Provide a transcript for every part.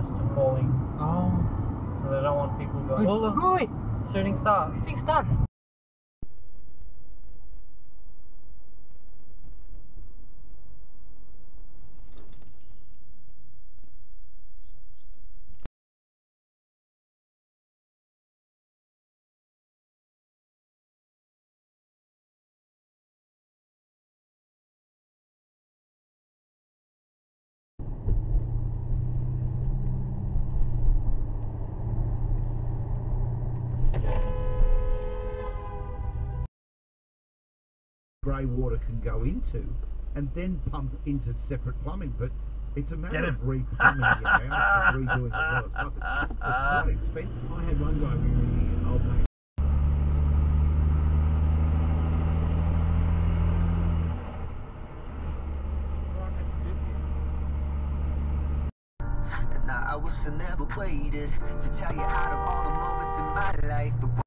close to falling, Oh. so they don't want people going. Oh look, shooting star. Shooting star. Grey water can go into and then pump into separate plumbing. But it's a matter Get of him. replumbing your house and redoing a lot of stuff. It's, it's quite expensive. I had one guy ring me, old mate. And I wish I never waited to tell you out of all the moments in my life. The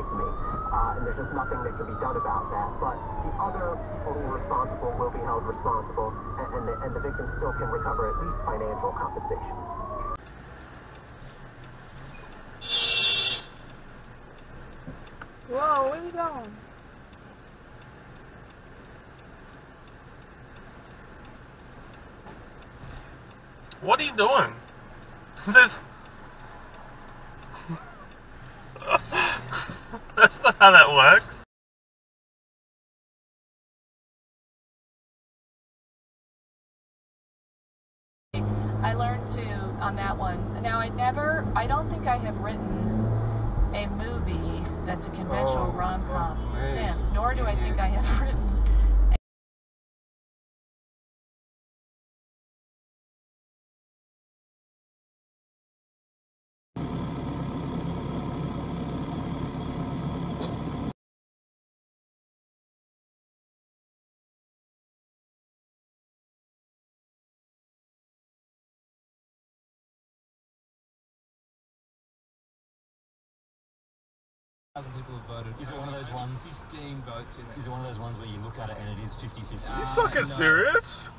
me and me. Uh, and there's just nothing that can be done about that. But the other people who are responsible will be held responsible, and, and, the, and the victim still can recover at least financial compensation. Whoa, where are we going? What are you doing? This. That's not how that works. I learned to on that one. Now I never I don't think I have written a movie that's a conventional Oh, rom com since, nor do I think I have written thousand people have voted. Is it one of those ones? 15 votes in Is it one of those ones where you look at it and it is 50 50? You ah, fucking serious?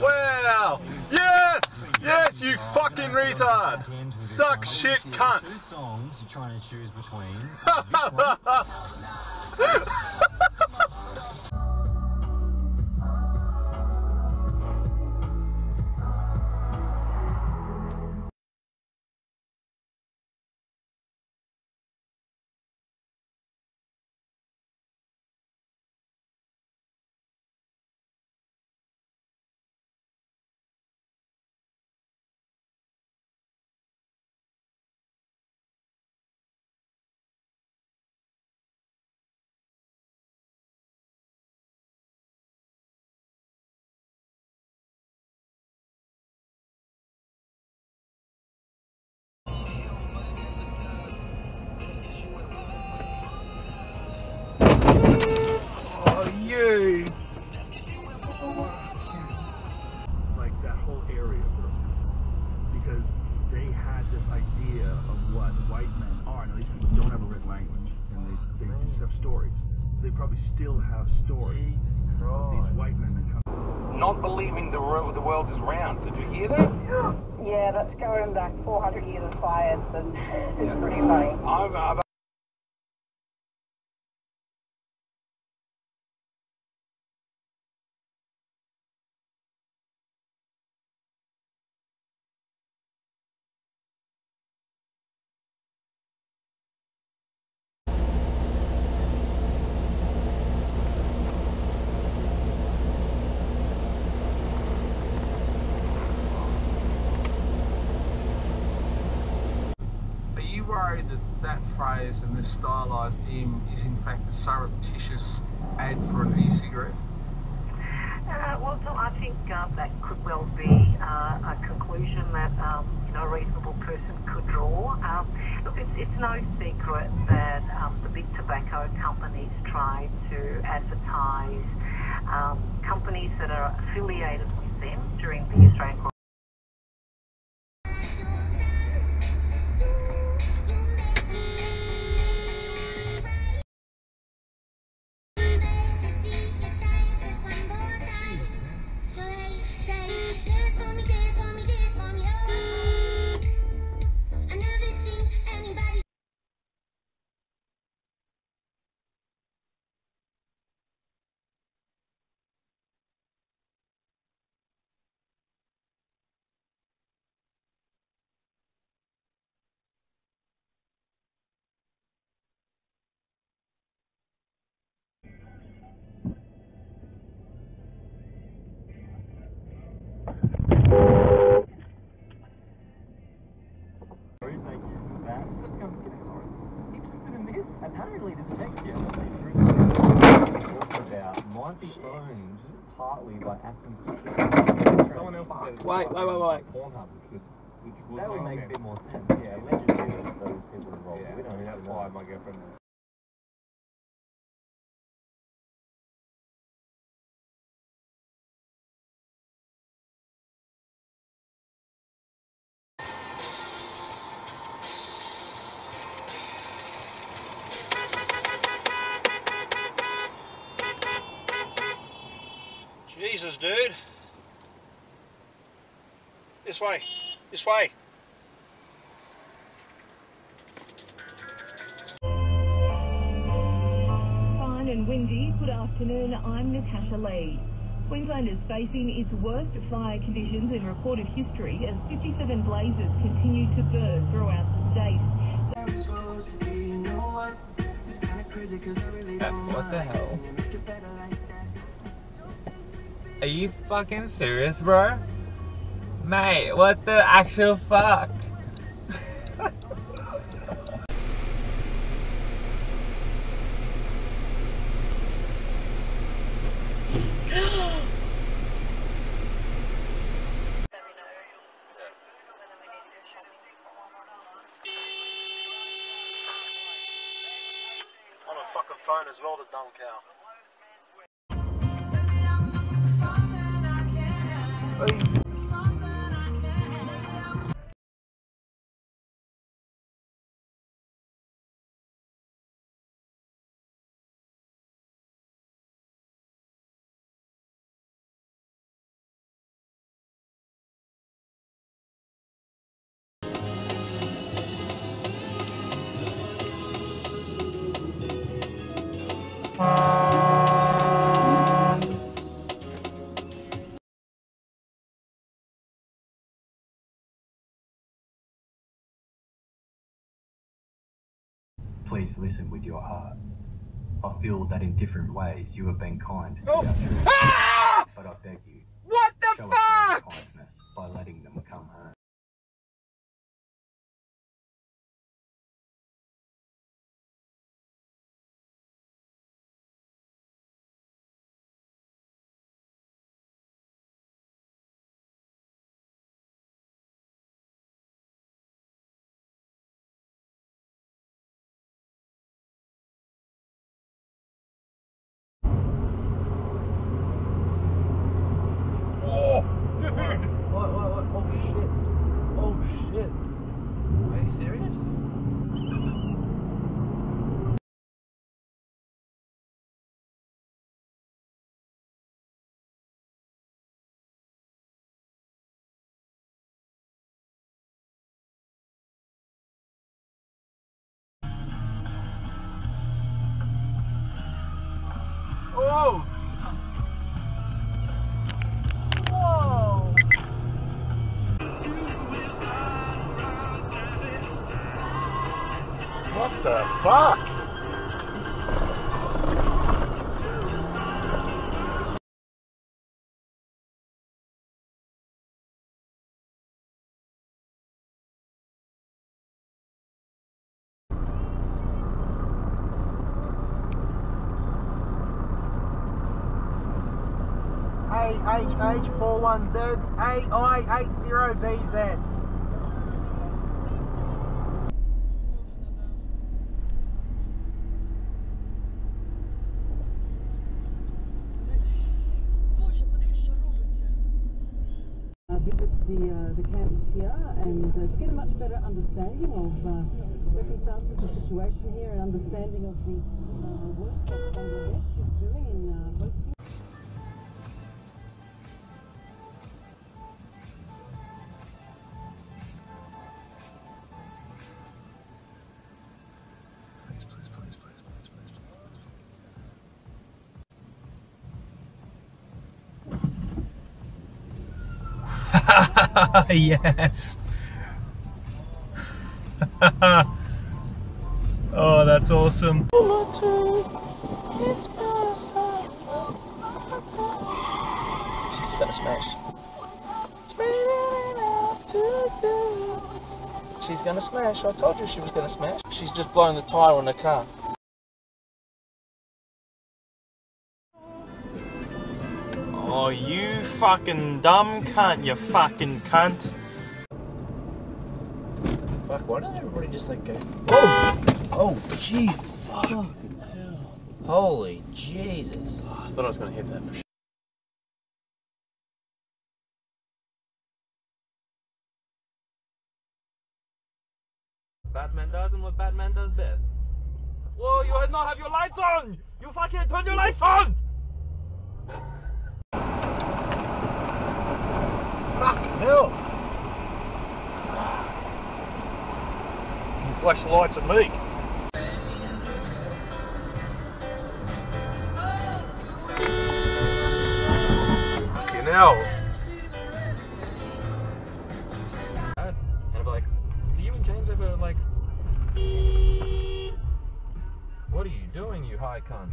Wow! Yes! Yes, you fucking retard! Suck shit cunt! Two songs you're trying to choose between. you. Like that whole area for those because they had this idea of what white men are. Now these people don't have a written language and they, they just have stories. So they probably still have stories of these white men that come. Not believing the world, the world is round. Did you hear that? Yeah, that's going back 400 years of science, and it's pretty funny. I've, I've Worried that that phrase and this stylised M is in fact a surreptitious ad for an e-cigarette? Uh, well, I think uh, that could well be uh, a conclusion that um, you know a reasonable person could draw. Um, look, it's, it's no secret that um, the big tobacco companies try to advertise um, companies that are affiliated with them during the Australian. Might owned partly by Ashton Kutcher. Someone else said Wait, wait, wait, wait. Pornhub. That would make a bit more sense. Yeah, allegedly those people involved. we don't that's why my girlfriend is Jesus, dude. This way. This way. Fine and windy. Good afternoon. I'm Natasha Lee. Queensland is facing its worst fire conditions in recorded history as 57 blazes continue to burn throughout the state. What the hell? Are you fucking serious, bro? Mate, what the actual fuck? Please listen with your heart. I feel that in different ways you have been kind Oh. Ah! But I beg you, What the fuck? kindness by letting them Whoa! What the fuck? AHH41Z, AI80BZ. uh, the, uh, the campus here and uh, get a much better understanding of uh, circumstances, the situation here, and understanding of the uh, work that is doing in uh, hosting. yes. oh, that's awesome. She's gonna smash. She's gonna smash. I told you she was gonna smash. She's just blowing the tyre on the car. Oh, you fucking dumb cunt, you fucking cunt. Fuck, why don't everybody just like go? Oh! Oh, Jesus! Fucking hell. Holy Jesus. Oh, I thought I was gonna hit that for sure. Batman does and what Batman does best. Whoa, you not have your lights on! You fucking turn your lights on! Fucking hell! You flash the lights at me. Fucking hell. And like, do you and James ever like What are you doing, you high cunt?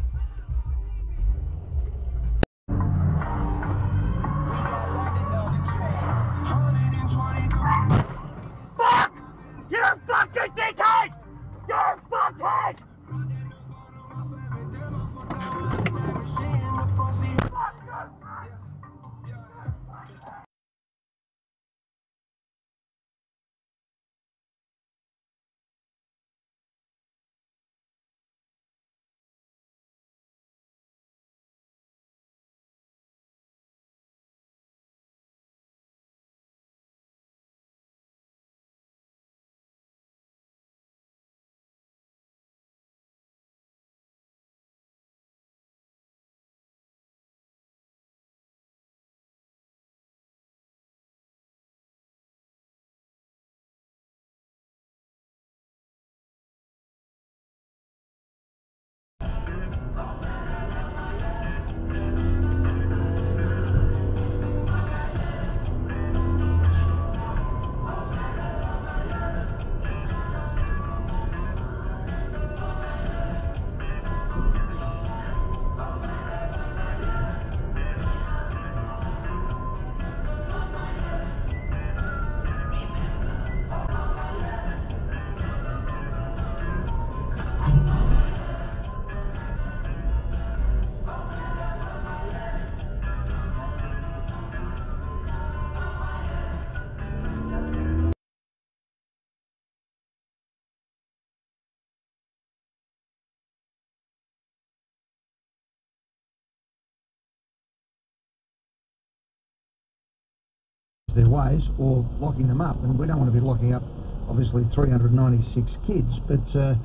Their ways or locking them up. And we don't want to be locking up, obviously, 396 kids. But, uh,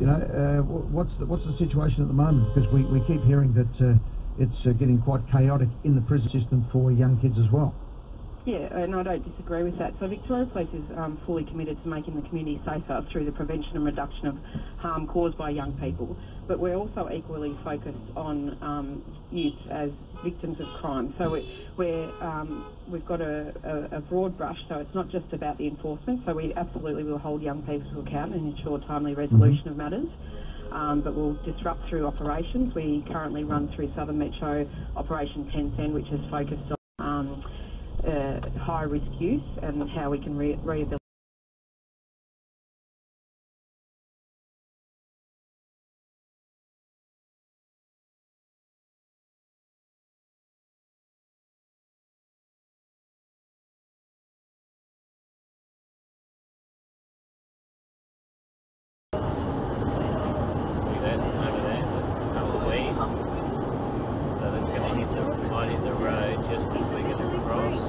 you know, uh, what's, the, what's the situation at the moment? Because we, we keep hearing that uh, it's uh, getting quite chaotic in the prison system for young kids as well. Yeah, and I don't disagree with that. So Victoria Police is um, fully committed to making the community safer through the prevention and reduction of harm caused by young people. But we're also equally focused on um, youth as victims of crime. So we, we're, um, we've got a, a, a broad brush, so it's not just about the enforcement. So we absolutely will hold young people to account and ensure timely resolution of matters. Um, but we'll disrupt through operations. We currently run through Southern Metro Operation 1010, which is focused on um, Uh, high risk use and how we can re- rehabilitate. See that over there? The couple of weed. So they're going hit the, road just as we get across.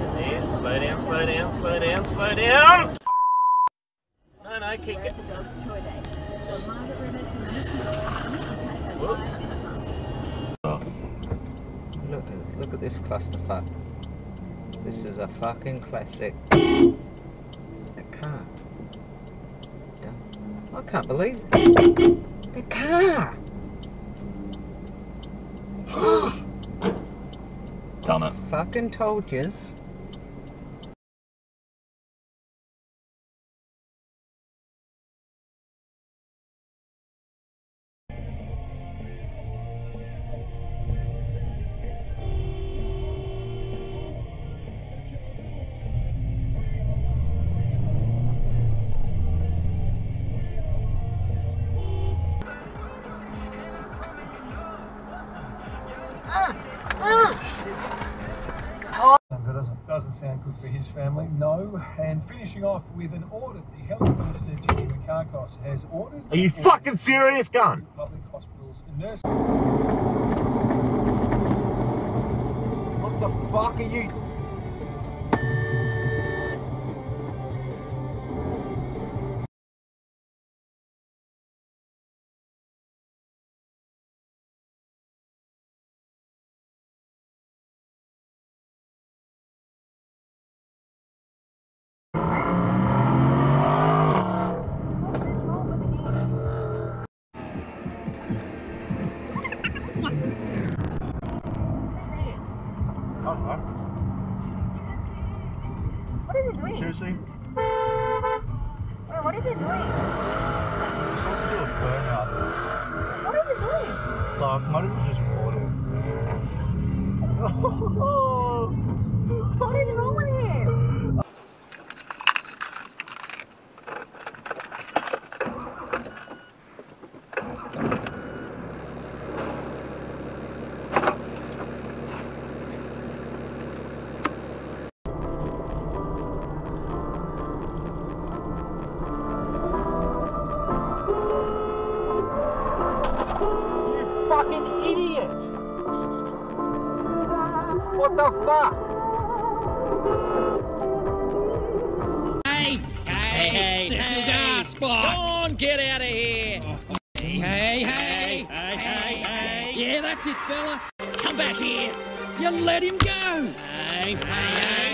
And there's, slow down, slow down, slow down, slow down! No, no, keep. Oh. Look, at- look at this clusterfuck. This is a fucking classic. That car. I can't believe it. The car! Done it. Fucking told yous. Family, no. And finishing off with an audit, the Health Minister, Jenny Mikakos, has ordered... Are you fucking serious, gun? Public hospitals and nurses... What the fuck are you? What is he doing? Seriously? Wait, what is he doing? You're supposed to do a burnout. What is he doing? Like, might as well just water. what idiot! What the fuck? Hey, hey, hey, this is our spot. Go on, get out of here. Oh, hey, hey, hey, hey, hey, hey. Yeah, that's it, fella. Come back here. You let him go. Hey, hey, hey.